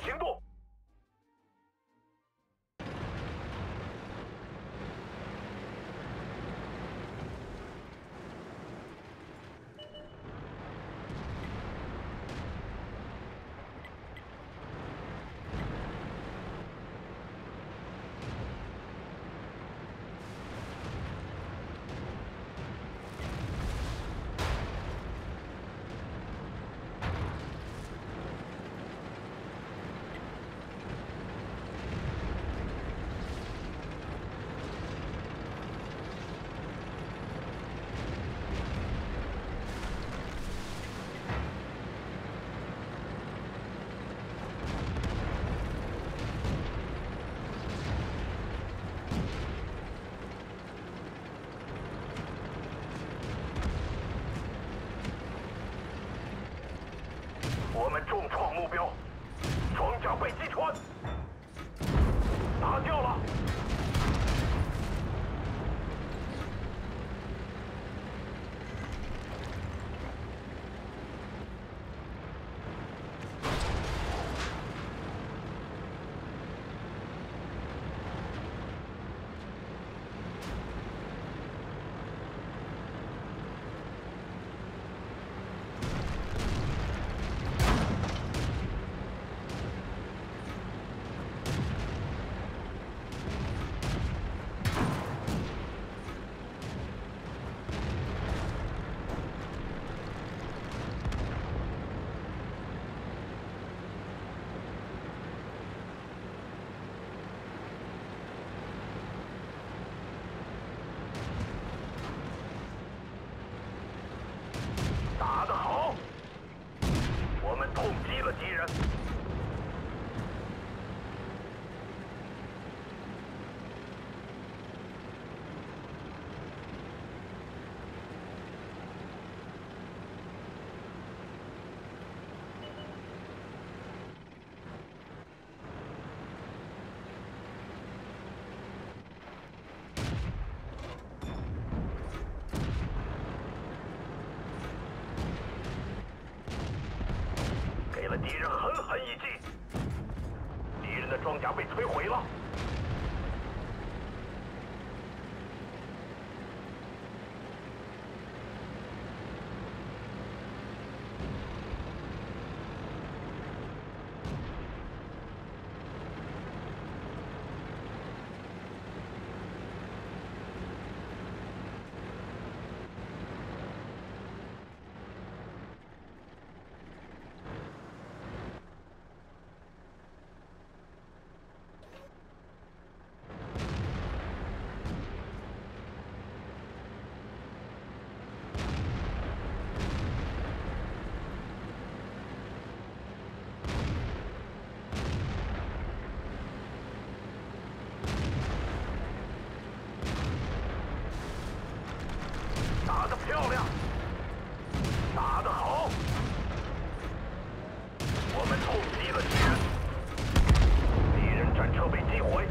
行动。我们重创目标，装甲被击穿，打掉了。打得好，我们痛击了敌人。给敌人狠狠一击，敌人的装甲被摧毁了。打得漂亮，打得好，我们痛击了敌人，敌人战车被击毁。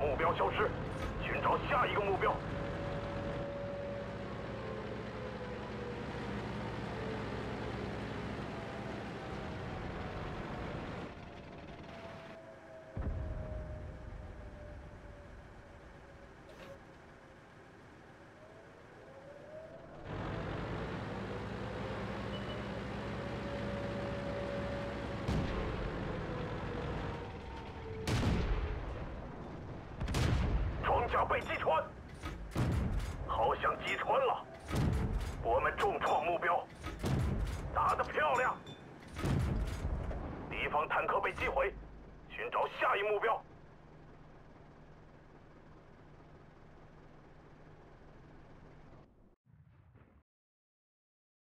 目标消失，寻找下一个目标。装甲被击穿，好像击穿了。我们重创目标，打得漂亮。敌方坦克被击毁，寻找下一目标。